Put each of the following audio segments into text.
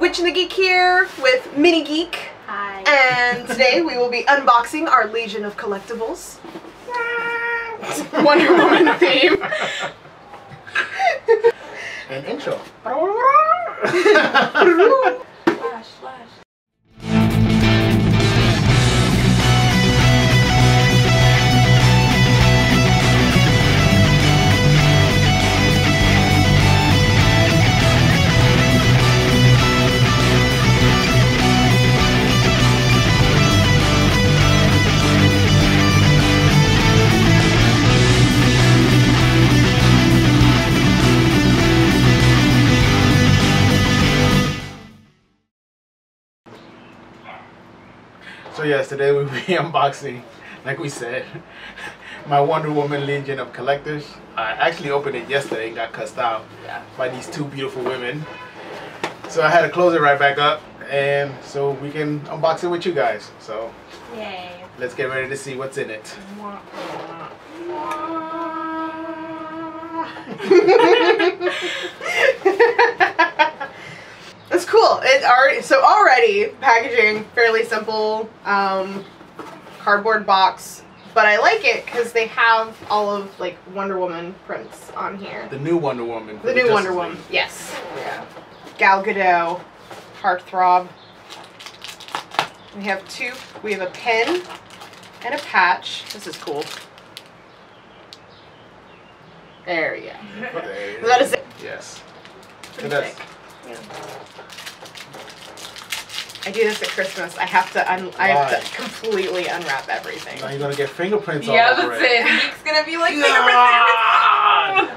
Witch and the Geek here with Mini Geek. Hi. And today we will be unboxing our Legion of Collectibles. Wonder Woman theme. An intro. So yes, today we'll be unboxing, like we said, my Wonder Woman Legion of Collectors. I actually opened it yesterday and got cussed out Yeah. by these two beautiful women. So I had to close it right back up and so we can unbox it with you guys. So Yay. let's get ready to see what's in it. It's cool. It already so already packaging fairly simple, um, cardboard box, but I like it because they have all of like Wonder Woman prints on here. The new Wonder Woman. for The new Justice Wonder League. Woman, yes. Yeah. Gal Gadot, Heartthrob. We have two. We have a pen and a patch. This is cool. There we go. There That is it. Yes. Pretty that's- thick. I do this at Christmas. I have to. Un- I have to completely unwrap everything. Now you're gonna get fingerprints all Yeah, over that's it. it. Geek's gonna be like, God!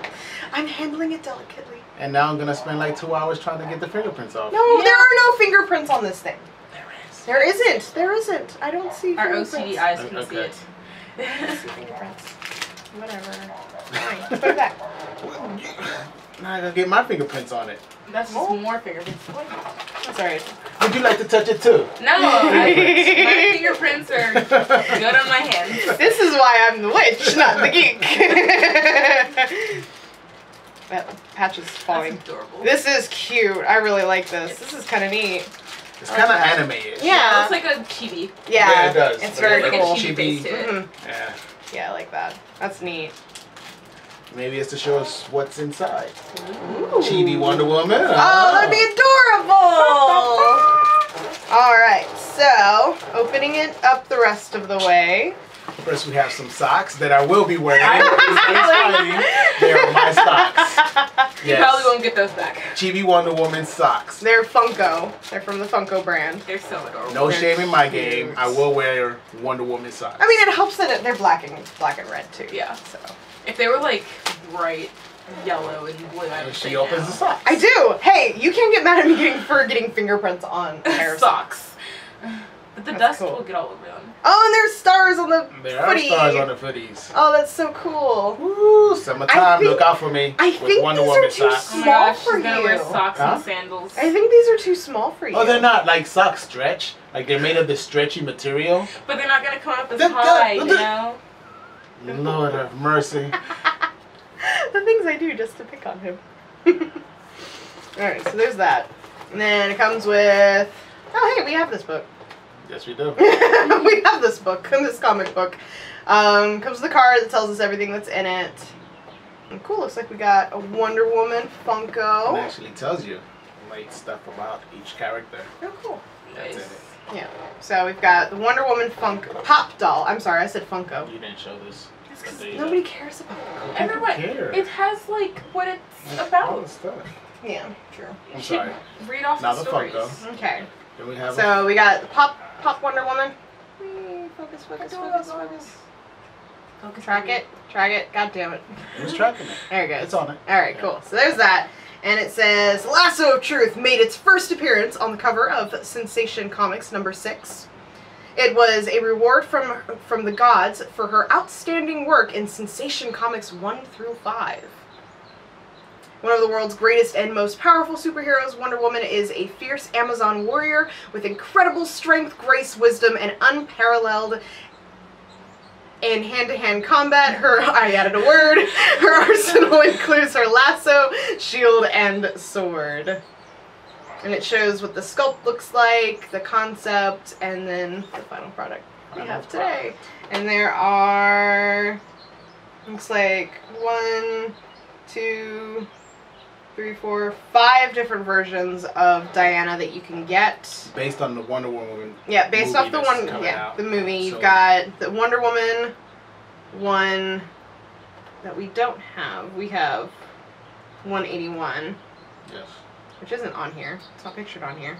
I'm handling it delicately. And now I'm gonna spend like two hours trying to get the fingerprints off. No, Yeah. there are no fingerprints on this thing. There is. There isn't. There isn't. I don't see Our. OCD eyes can see it. I don't see fingerprints. Whatever. Fine. Put it back. Now I gotta get my fingerprints on it. That's just more fingerprints. That's alright. Would you like to touch it too? No, I, my fingerprints are good on my hands. This is why I'm the witch, not the geek. that patch is That's falling. adorable. This is cute. I really like this. This is kind of neat. It's kind of animated. Yeah. it looks like a chibi. Yeah, Yeah, it does. It's very like cool. a chibi face to it. Mhm. Yeah. Yeah, I like that. That's neat. Maybe it's to show us what's inside. Chibi Wonder Woman. Oh, that'd be adorable! Alright, so opening it up the rest of the way. First, we have some socks that I will be wearing. They are my socks. You Yes. probably won't get those back. Chibi Wonder Woman socks. They're Funko. They're from the Funko brand. They're so adorable. No They're shame in my cute. game. I will wear Wonder Woman socks. I mean, it helps that they're black and black and red too. Yeah. So If they were like bright yellow and blue, I would she say opens no. the socks. I do. Hey, you can't get mad at me getting, for getting fingerprints on a pair of socks. socks. But the That's dust cool. will get all over them. Oh, and there's stars on the There are footy. stars on the footies. Oh, that's so cool. Woo, summertime, think- look out for me I with think Wonder these are Woman too socks. Oh Small gosh, for she's gonna wear you. socks Huh? and sandals. I think these are too small for you. Oh, they're not like socks stretch. Like they're made of the stretchy material. But they're not gonna come up as The- the- high, you the- know? Lord have mercy. the things I do just to pick on him. Alright, so there's that. And then it comes with. Oh, hey, we have this book. Yes, we do. we have this book, this comic book. Um, comes with a card that tells us everything that's in it. And cool, looks like we got a Wonder Woman Funko. It actually tells you like stuff about each character. Oh, cool. That's in Nice. it. Yeah. So we've got the Wonder Woman Funko Pop doll. I'm sorry, I said Funko. You didn't show this. That's 'cause There you nobody go. cares about People Everyone, care. it has like what it's All about. the stuff. Yeah, true. I'm You should sorry. Read off Now the the stories. Funko. Okay. Then we have So we got the Pop Pop Wonder Woman. Whee, Focus, focus, focus, focus. Focus Track it, track it. God damn it. a, who's tracking it? There it goes. It's on it. All right, cool. So there's that. And it says Lasso of Truth made its first appearance on the cover of Sensation Comics number 6. It was a reward from from the gods for her outstanding work in Sensation Comics 1 through 5. One of the world's greatest and most powerful superheroes, Wonder Woman is a fierce Amazon warrior with incredible strength, grace, wisdom, and unparalleled in hand-to-hand combat, her I added a word. Her arsenal includes her lasso, shield, and sword. And it shows what the sculpt looks like, the concept, and then the final product we have today. And there are, looks like one, two, three, four, five different versions of Diana that you can get. Based on the Wonder Woman. Yeah, based off the one, yeah, out. the movie. You've got the Wonder Woman one that we don't have. We have 181, Yes. which isn't on here. It's not pictured on here.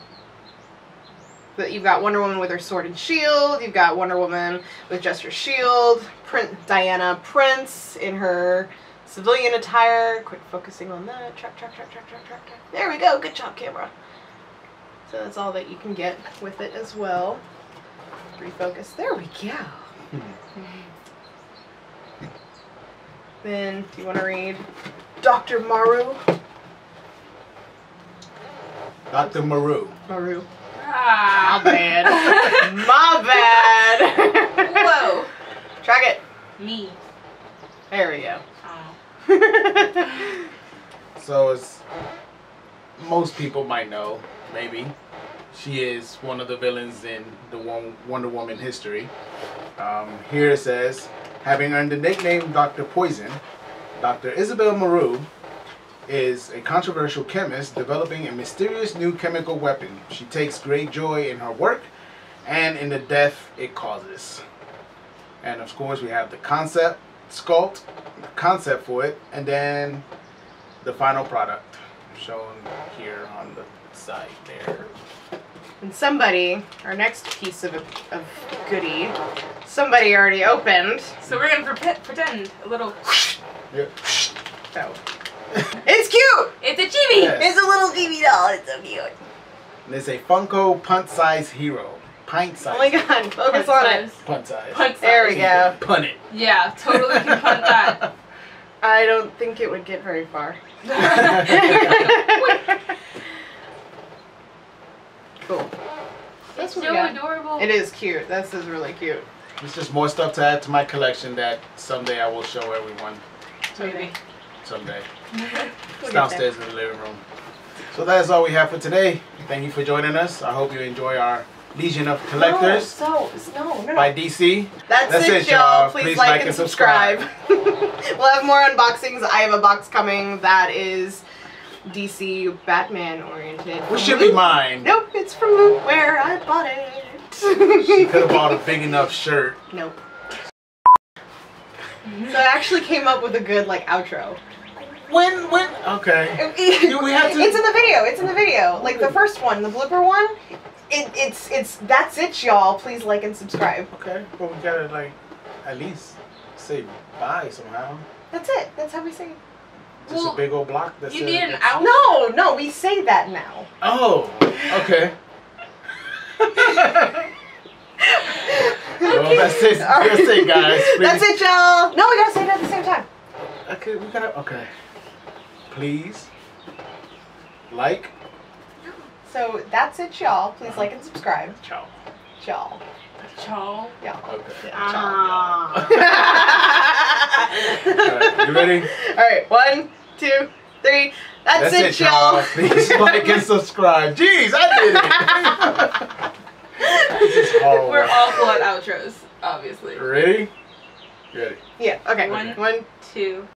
But you've got Wonder Woman with her sword and shield. You've got Wonder Woman with just her shield. Print Diana Prince in her civilian attire. Quit focusing on that. Track, track, track, track, track, track, track. There we go. Good job, camera. So that's all that you can get with it as well. Refocus. There we go. Then, do you want to read Dr. Maru? Dr. Maru. Maru. Ah. My bad. My bad. Whoa. Track it. Me. There we go. Oh. So as most people might know, maybe she is one of the villains in the Won- Wonder Woman history. Um, here it says, having earned the nickname Dr. Poison, Dr. Isabel Maru is a controversial chemist developing a mysterious new chemical weapon. She takes great joy in her work and in the death it causes. And of course, we have the concept, sculpt, concept for it, and then the final product shown here on the side there. and somebody, our next piece of, of goodie, somebody already opened. So we're gonna pre- pretend a little. Yep. So. It's cute! It's a chibi. Yes. It's a little chibi doll. It's so cute. And it's a Funko punt size hero. Pint size. Oh my god, focus Punt on it. Punt size. Punt size. There we go. Punt it. Yeah, totally can punt that. I don't think it would get very far. cool. That's It's so adorable. It is cute. This is really cute. It's just more stuff to add to my collection that someday I will show everyone. Maybe. Someday. We'll It's downstairs in the living room. So that is all we have for today. Thank you for joining us. I hope you enjoy our Legion of Collectors No, so, no, no, no. by DC. That's, That's it, it, y'all. y'all. Please, like, and subscribe. we'll have more unboxings. I have a box coming that is DC Batman oriented. Which should be mine. Nope, it's from Lootwear I bought it. She could have bought a big enough shirt. Nope. So I actually came up with a good like outro. When, when? Okay. We have to- It's in the video. It's in the video. Like the first one, the blooper one. It, it's it's that's it, y'all. Please like and subscribe. Okay, but we gotta like at least say bye somehow. That's it. That's how we say it. Just Well, a big old block. That You says need an out. No, no, we say that now. Oh, okay. well, that's it. That's it, guys. Please. That's it, y'all. No, we gotta say it at the same time. Okay, we gotta. Okay. Please like. So that's it, y'all. Please like and subscribe, Ciao. y'all. Chow. Y'all. Okay. Ah. Alright, you ready? All right, one, two, three. That's, it, y'all. Please like and subscribe. Jeez, I did it. this is horrible. We're awful at outros, obviously. Ready? Ready. Yeah. Okay. One. One. Two.